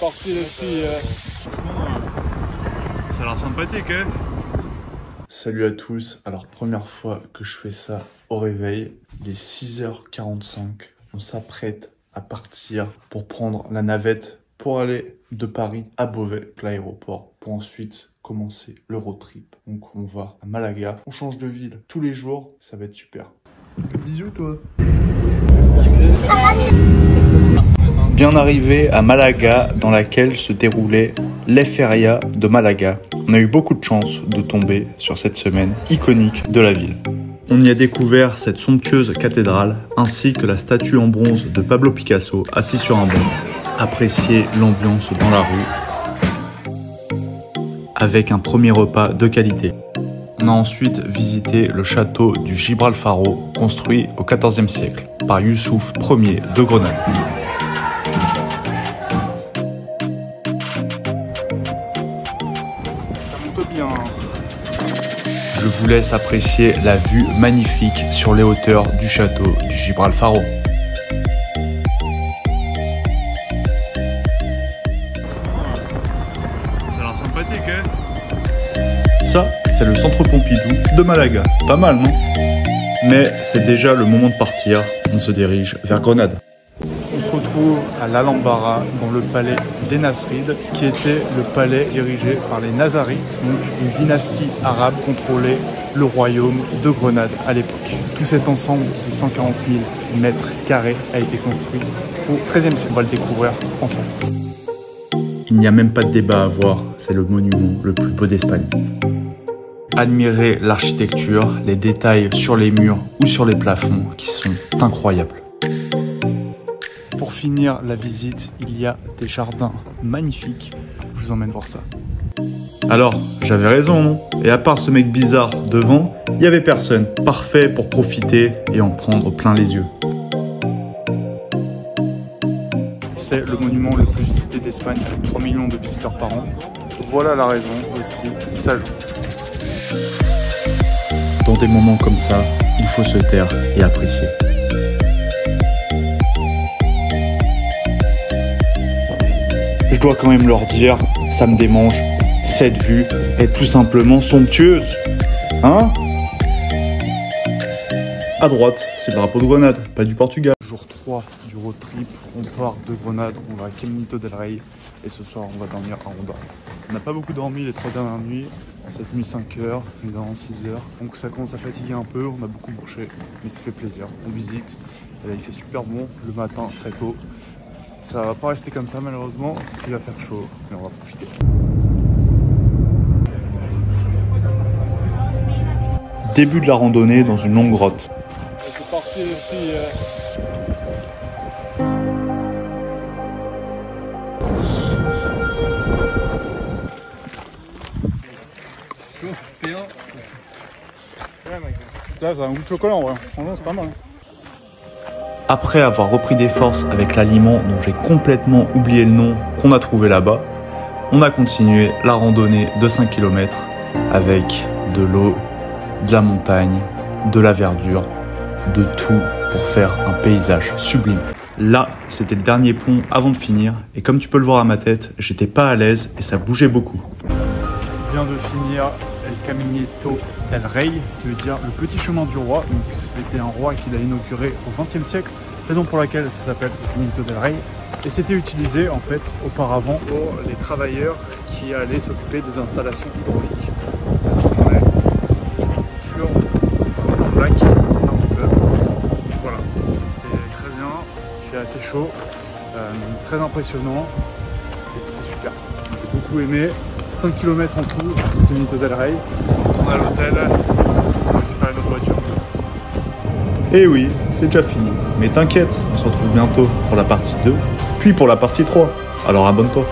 parti les filles. Franchement, euh, ça a l'air sympathique, hein Salut à tous, alors première fois que je fais ça au réveil, il est 6h45, on s'apprête à partir pour prendre la navette pour aller de Paris à Beauvais, l'aéroport, pour ensuite commencer le road trip. Donc on va à Malaga, on change de ville tous les jours, ça va être super. Bisous toi Bien arrivé à Malaga, dans laquelle se déroulait l'Eferia de Malaga, on a eu beaucoup de chance de tomber sur cette semaine iconique de la ville. On y a découvert cette somptueuse cathédrale, ainsi que la statue en bronze de Pablo Picasso assis sur un banc. Apprécier l'ambiance dans la rue, avec un premier repas de qualité. On a ensuite visité le château du Gibralfaro, construit au XIVe siècle par Youssouf Ier de Grenade. Ça monte bien. Je vous laisse apprécier la vue magnifique sur les hauteurs du château du Gibralfaro. Ça a l'air sympathique, hein Ça, c'est le centre Pompidou de Malaga. Pas mal, non? Mais c'est déjà le moment de partir. On se dirige vers Grenade. On se retrouve à l'Alhambra, dans le palais des Nasrides, qui était le palais dirigé par les Nazarites, donc une dynastie arabe contrôlait le royaume de Grenade à l'époque. Tout cet ensemble de 140 000 mètres carrés a été construit au XIIIe siècle. On va le découvrir ensemble. Il n'y a même pas de débat à avoir, c'est le monument le plus beau d'Espagne. Admirez l'architecture, les détails sur les murs ou sur les plafonds qui sont incroyables. Pour finir la visite, il y a des jardins magnifiques. Je vous emmène voir ça. Alors, j'avais raison, non? Et à part ce mec bizarre devant, il y avait personne. Parfait pour profiter et en prendre plein les yeux. C'est le monument le plus visité d'Espagne, avec 3 millions de visiteurs par an. Voilà la raison aussi, ça joue. Dans des moments comme ça, il faut se taire et apprécier. Dois quand même leur dire, ça me démange. Cette vue est tout simplement somptueuse. Hein? À droite, c'est le drapeau de Grenade, pas du Portugal. Jour 3 du road trip, on part de Grenade, on va à Caminito del Rey et ce soir on va dormir à Ronda. On n'a pas beaucoup dormi les trois dernières nuits, cette nuit 5 heures, dans 6 heures, donc ça commence à fatiguer un peu, on a beaucoup marché, mais ça fait plaisir, on visite, il fait super bon le matin très tôt. Ça va pas rester comme ça malheureusement, il va faire chaud, mais on va profiter. Début de la randonnée dans une longue grotte. C'est parti les filles. Ça, ça a un goût de chocolat en vrai. C'est pas mal. Après avoir repris des forces avec l'aliment dont j'ai complètement oublié le nom qu'on a trouvé là-bas, on a continué la randonnée de 5 km avec de l'eau, de la montagne, de la verdure, de tout pour faire un paysage sublime. Là, c'était le dernier pont avant de finir, et comme tu peux le voir à ma tête, j'étais pas à l'aise et ça bougeait beaucoup. On vient de finir El Caminito del Rey, qui veut dire le petit chemin du roi. Donc c'était un roi qui l'a inauguré au XXe siècle, raison pour laquelle ça s'appelle El Caminito del Rey. Et c'était utilisé en fait auparavant pour les travailleurs qui allaient s'occuper des installations hydrauliques. Ainsi qu'on est sur un lac, un fleuve. Voilà, c'était très bien, il fait assez chaud, euh, très impressionnant et c'était super. J'ai beaucoup aimé. 5 km en tout, Caminito del Rey. On à l'hôtel, on va récupérer notre voiture. Et oui, c'est déjà fini. Mais t'inquiète, on se retrouve bientôt pour la partie 2, puis pour la partie 3. Alors abonne-toi.